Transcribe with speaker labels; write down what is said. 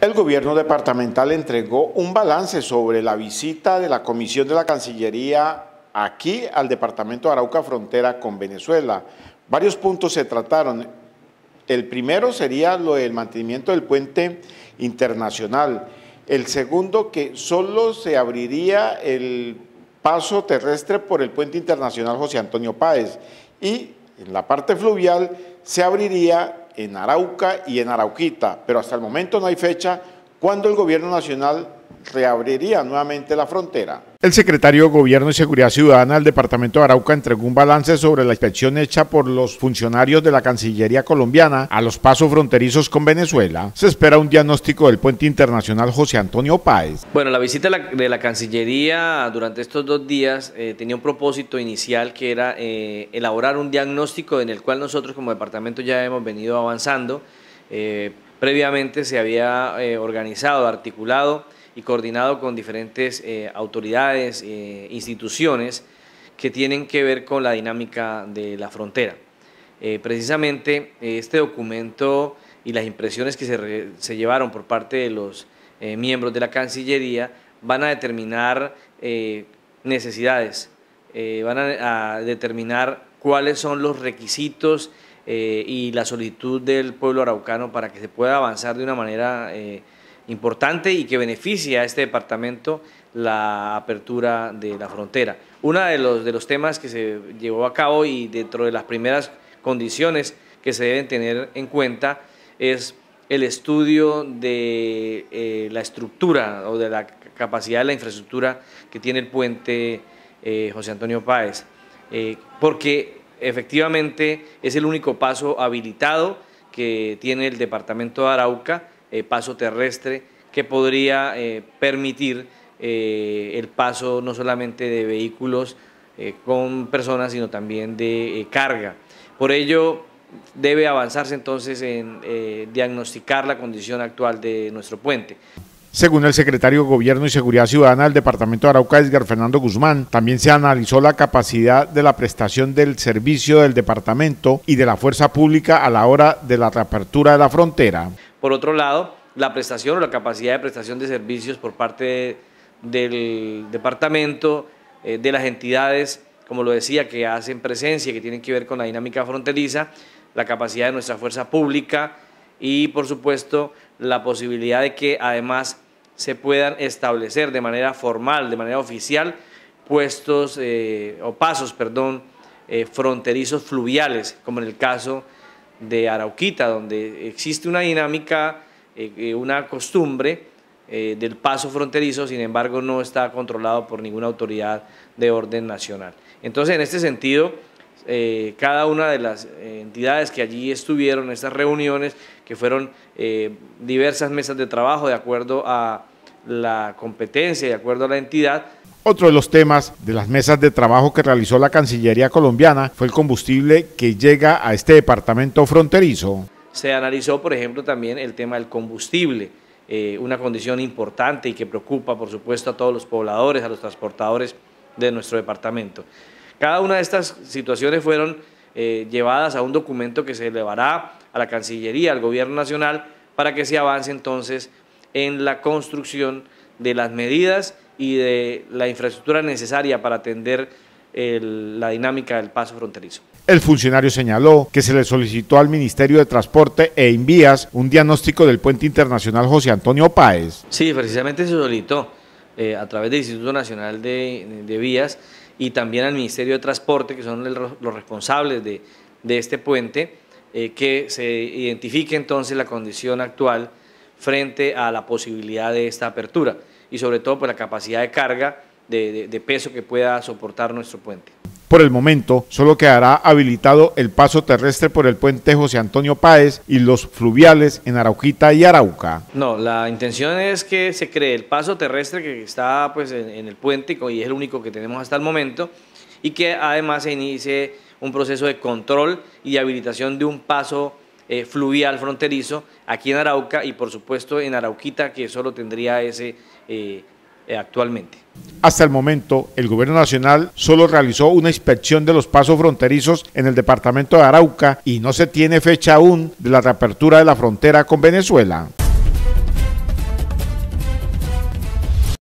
Speaker 1: El gobierno departamental entregó un balance sobre la visita de la Comisión de la Cancillería aquí al departamento de Arauca Frontera con Venezuela. Varios puntos se trataron. El primero sería lo del mantenimiento del puente internacional. El segundo, que solo se abriría el paso terrestre por el puente internacional José Antonio Páez. Y en la parte fluvial se abriría en Arauca y en Arauquita, pero hasta el momento no hay fecha cuando el gobierno nacional reabriría nuevamente la frontera. El secretario de Gobierno y Seguridad Ciudadana del Departamento de Arauca entregó un balance sobre la inspección hecha por los funcionarios de la Cancillería colombiana a los pasos fronterizos con Venezuela. Se espera un diagnóstico del puente internacional José Antonio Páez.
Speaker 2: Bueno, la visita de la, Cancillería durante estos dos días eh, tenía un propósito inicial que era eh, elaborar un diagnóstico en el cual nosotros como departamento ya hemos venido avanzando. Eh, previamente se había organizado, articulado y coordinado con diferentes eh, autoridades, e instituciones que tienen que ver con la dinámica de la frontera. Eh, precisamente este documento y las impresiones que se, llevaron por parte de los miembros de la Cancillería van a determinar necesidades, van a, determinar cuáles son los requisitos y la solicitud del pueblo araucano para que se pueda avanzar de una manera importante y que beneficia a este departamento la apertura de la frontera. Uno de los, de los temas que se llevó a cabo y dentro de las primeras condiciones que se deben tener en cuenta es el estudio de eh, la estructura o de la capacidad de la infraestructura que tiene el puente eh, José Antonio Páez, eh, porque efectivamente es el único paso habilitado que tiene el departamento de Arauca eh, paso terrestre que podría eh, permitir eh, el paso no solamente de vehículos con personas, sino también de carga. Por ello, debe avanzarse entonces en diagnosticar la condición actual de nuestro puente.
Speaker 1: Según el secretario de Gobierno y Seguridad Ciudadana del Departamento de Arauca, Edgar Fernando Guzmán, también se analizó la capacidad de la prestación del servicio del departamento y de la fuerza pública a la hora de la reapertura de la frontera.
Speaker 2: Por otro lado, la prestación o la capacidad de prestación de servicios por parte del departamento, eh, de las entidades, como lo decía, que hacen presencia, que tienen que ver con la dinámica fronteriza, la capacidad de nuestra fuerza pública y, por supuesto, la posibilidad de que además se puedan establecer de manera formal, de manera oficial, puestos eh, o pasos, perdón, eh, fronterizos fluviales, como en el caso de Arauquita, donde existe una dinámica, eh, eh, una costumbre eh, del paso fronterizo, sin embargo no está controlado por ninguna autoridad de orden nacional. Entonces, en este sentido, cada una de las entidades que allí estuvieron estas reuniones, que fueron diversas mesas de trabajo de acuerdo a la competencia, de acuerdo a la entidad,
Speaker 1: otro de los temas de las mesas de trabajo que realizó la Cancillería colombiana fue el combustible que llega a este departamento fronterizo.
Speaker 2: Se analizó, por ejemplo, también el tema del combustible, eh, una condición importante y que preocupa, por supuesto, a todos los pobladores, a los transportadores de nuestro departamento. Cada una de estas situaciones fueron eh, llevadas a un documento que se elevará a la Cancillería, al Gobierno Nacional, para que se avance entonces en la construcción de las medidas y de la infraestructura necesaria para atender la dinámica del paso fronterizo.
Speaker 1: El funcionario señaló que se le solicitó al Ministerio de Transporte e Invías un diagnóstico del puente internacional José Antonio Páez.
Speaker 2: Sí, precisamente se solicitó eh, a través del Instituto Nacional de, Vías y también al Ministerio de Transporte, que son los responsables de, este puente, eh, que se identifique entonces la condición actual frente a la posibilidad de esta apertura y sobre todo por la capacidad de carga de, peso que pueda soportar nuestro puente.
Speaker 1: Por el momento, solo quedará habilitado el paso terrestre por el puente José Antonio Páez y los fluviales en Arauquita y Arauca.
Speaker 2: No, la intención es que se cree el paso terrestre que está pues, en, el puente y es el único que tenemos hasta el momento y que además se inicie un proceso de control y habilitación de un paso eh, fluvial fronterizo aquí en Arauca y por supuesto en Arauquita que solo tendría ese eh, actualmente.
Speaker 1: Hasta el momento, el gobierno nacional solo realizó una inspección de los pasos fronterizos en el departamento de Arauca y no se tiene fecha aún de la reapertura de la frontera con Venezuela.